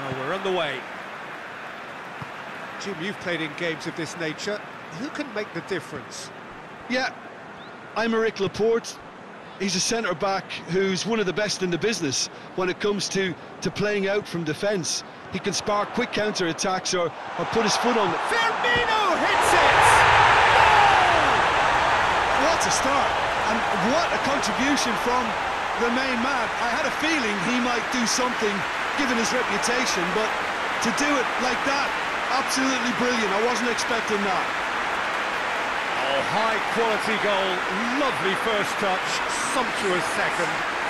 on the way. Jim, you've played in games of this nature. Who can make the difference? Yeah, Aymeric Laporte. He's a centre-back who's one of the best in the business when it comes to, to playing out from defence. He can spark quick counter-attacks or, or put his foot on it. Firmino hits it! What a start, and what a contribution from the main man. I had a feeling he might do something, given his reputation, but to do it like that, absolutely brilliant. I wasn't expecting that. Oh, high quality goal, lovely first touch, sumptuous second.